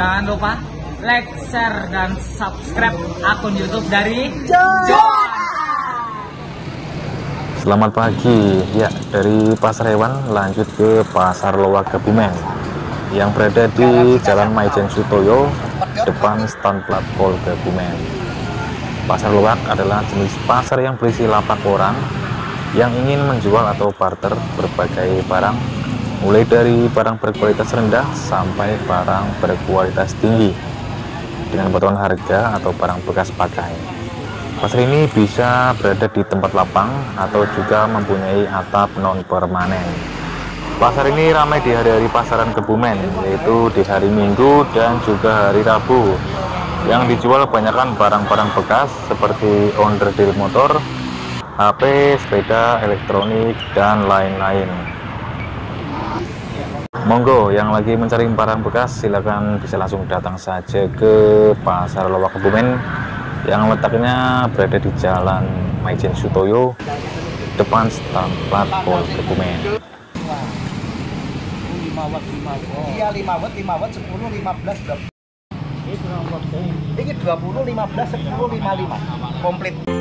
Jangan lupa like, share, dan subscribe akun YouTube dari John. Selamat pagi, ya dari pasar hewan lanjut ke pasar Loak Kebumen yang berada di Jalan Maijen Sutoyo depan stand plat Pol Kebumen. Pasar Loak adalah jenis pasar yang berisi lapak orang yang ingin menjual atau barter berbagai barang mulai dari barang berkualitas rendah sampai barang berkualitas tinggi dengan potongan harga atau barang bekas pakai. Pasar ini bisa berada di tempat lapang atau juga mempunyai atap non permanen. Pasar ini ramai di hari-hari pasaran Kebumen, yaitu di hari Minggu dan juga hari Rabu. Yang dijual kebanyakan barang-barang bekas seperti onderdil motor, HP, sepeda, elektronik, dan lain-lain. Monggo yang lagi mencari barang bekas silakan bisa langsung datang saja ke Pasar Lowak Kebumen yang letaknya berada di Jalan Maijen Sutoyo depan plat Pol Kebumen. 5 watt 5 watt. Iya 5 watt 5 watt 10 15 Ini 20 15 10 55 komplit.